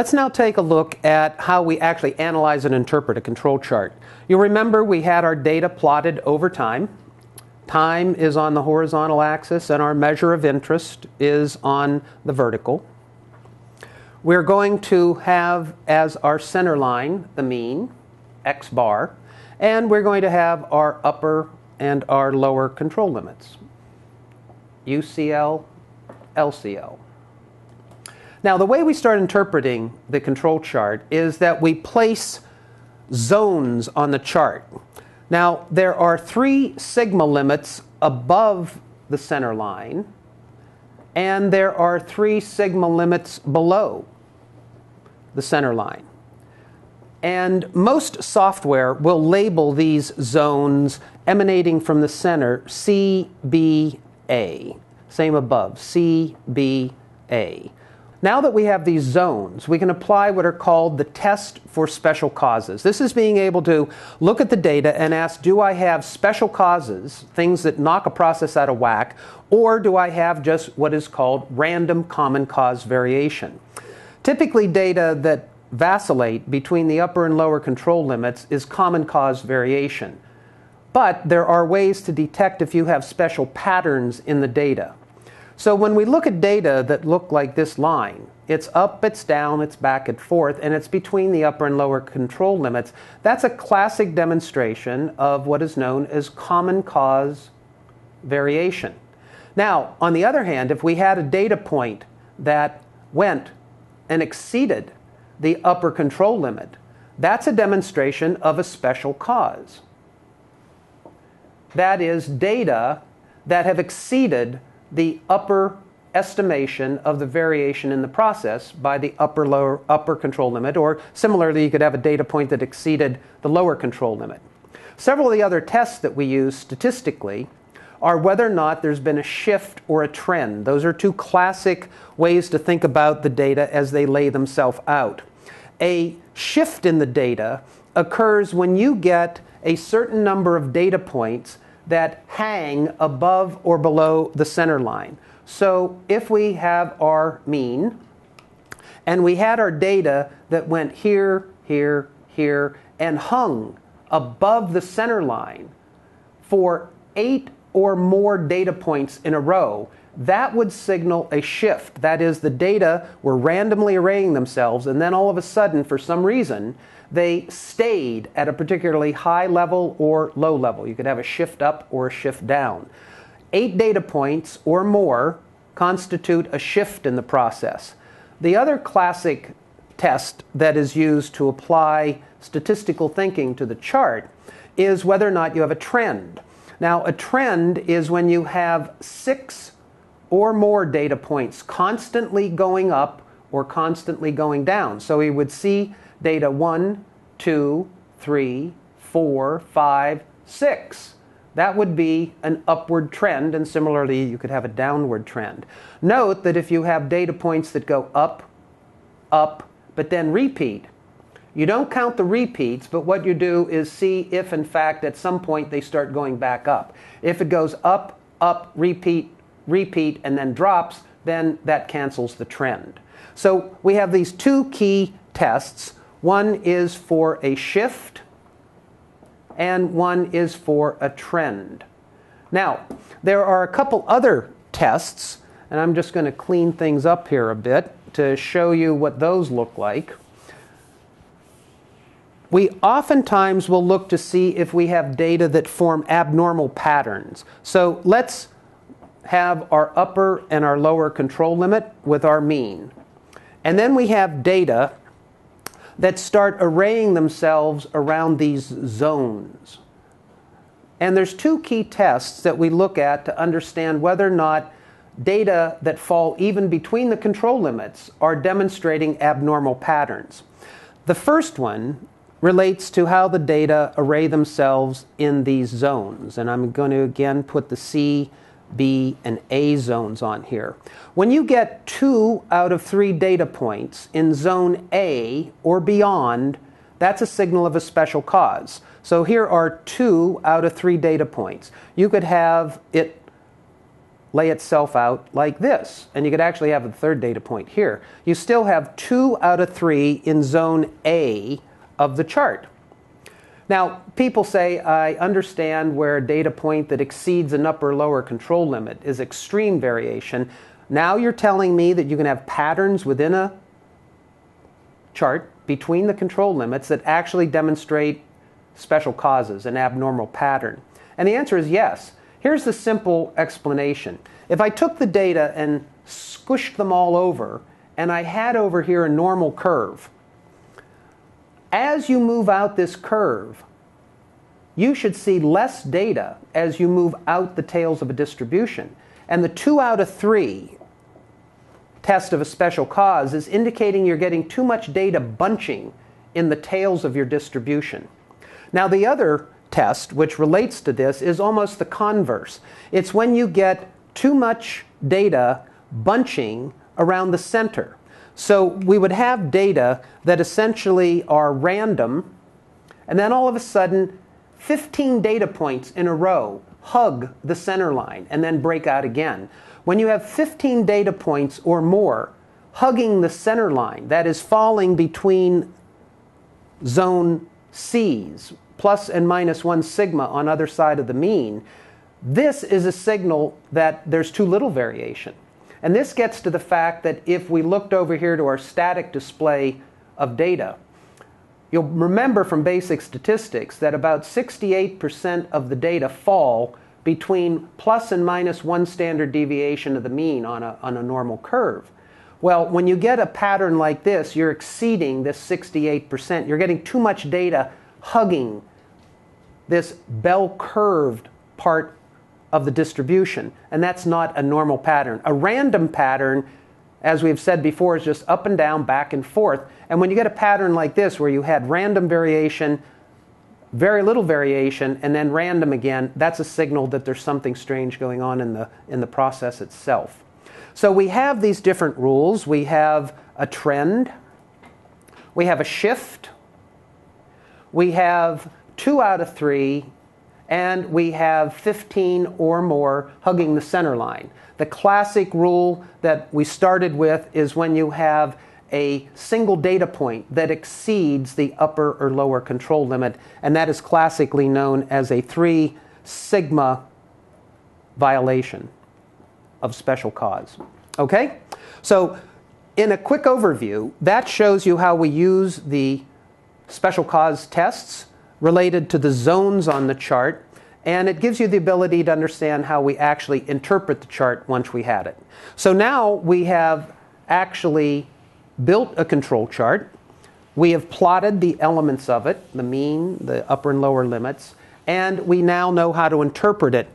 Let's now take a look at how we actually analyze and interpret a control chart. You'll remember we had our data plotted over time. Time is on the horizontal axis, and our measure of interest is on the vertical. We're going to have as our center line the mean, x bar, and we're going to have our upper and our lower control limits, UCL, LCL. Now, the way we start interpreting the control chart is that we place zones on the chart. Now, there are three sigma limits above the center line, and there are three sigma limits below the center line. And most software will label these zones emanating from the center CBA. Same above, CBA. Now that we have these zones, we can apply what are called the test for special causes. This is being able to look at the data and ask do I have special causes, things that knock a process out of whack, or do I have just what is called random common cause variation? Typically, data that vacillate between the upper and lower control limits is common cause variation. But there are ways to detect if you have special patterns in the data. So when we look at data that look like this line, it's up, it's down, it's back and forth, and it's between the upper and lower control limits. That's a classic demonstration of what is known as common cause variation. Now, on the other hand, if we had a data point that went and exceeded the upper control limit, that's a demonstration of a special cause. That is, data that have exceeded the upper estimation of the variation in the process by the upper lower upper control limit or similarly you could have a data point that exceeded the lower control limit. Several of the other tests that we use statistically are whether or not there's been a shift or a trend. Those are two classic ways to think about the data as they lay themselves out. A shift in the data occurs when you get a certain number of data points that hang above or below the center line. So if we have our mean and we had our data that went here, here, here, and hung above the center line for eight or more data points in a row, that would signal a shift. That is, the data were randomly arraying themselves, and then all of a sudden, for some reason, they stayed at a particularly high level or low level. You could have a shift up or a shift down. Eight data points or more constitute a shift in the process. The other classic test that is used to apply statistical thinking to the chart is whether or not you have a trend. Now, a trend is when you have six or more data points constantly going up or constantly going down. So we would see data one, two, three, four, five, six. That would be an upward trend, and similarly, you could have a downward trend. Note that if you have data points that go up, up, but then repeat, you don't count the repeats, but what you do is see if, in fact, at some point they start going back up. If it goes up, up, repeat, repeat, and then drops, then that cancels the trend. So we have these two key tests. One is for a shift, and one is for a trend. Now, there are a couple other tests, and I'm just going to clean things up here a bit to show you what those look like. We oftentimes will look to see if we have data that form abnormal patterns. So let's have our upper and our lower control limit with our mean. And then we have data that start arraying themselves around these zones. And there's two key tests that we look at to understand whether or not data that fall even between the control limits are demonstrating abnormal patterns. The first one relates to how the data array themselves in these zones. And I'm going to again put the C B, and A zones on here. When you get two out of three data points in zone A or beyond, that's a signal of a special cause. So here are two out of three data points. You could have it lay itself out like this. And you could actually have the third data point here. You still have two out of three in zone A of the chart. Now, people say, I understand where a data point that exceeds an upper or lower control limit is extreme variation. Now you're telling me that you can have patterns within a chart between the control limits that actually demonstrate special causes, an abnormal pattern. And the answer is yes. Here's the simple explanation. If I took the data and squished them all over, and I had over here a normal curve, as you move out this curve, you should see less data as you move out the tails of a distribution. And the two out of three test of a special cause is indicating you're getting too much data bunching in the tails of your distribution. Now, the other test, which relates to this, is almost the converse. It's when you get too much data bunching around the center. So we would have data that essentially are random, and then all of a sudden, 15 data points in a row hug the center line and then break out again. When you have 15 data points or more hugging the center line, that is falling between zone C's, plus and minus one sigma on other side of the mean, this is a signal that there's too little variation. And this gets to the fact that if we looked over here to our static display of data, you'll remember from basic statistics that about 68% of the data fall between plus and minus one standard deviation of the mean on a, on a normal curve. Well, when you get a pattern like this, you're exceeding this 68%. You're getting too much data hugging this bell curved part of the distribution, and that's not a normal pattern. A random pattern, as we've said before, is just up and down, back and forth. And when you get a pattern like this, where you had random variation, very little variation, and then random again, that's a signal that there's something strange going on in the, in the process itself. So we have these different rules. We have a trend, we have a shift, we have two out of three, and we have 15 or more hugging the center line. The classic rule that we started with is when you have a single data point that exceeds the upper or lower control limit, and that is classically known as a 3 sigma violation of special cause. Okay? So, in a quick overview, that shows you how we use the special cause tests related to the zones on the chart, and it gives you the ability to understand how we actually interpret the chart once we had it. So now we have actually built a control chart. We have plotted the elements of it, the mean, the upper and lower limits, and we now know how to interpret it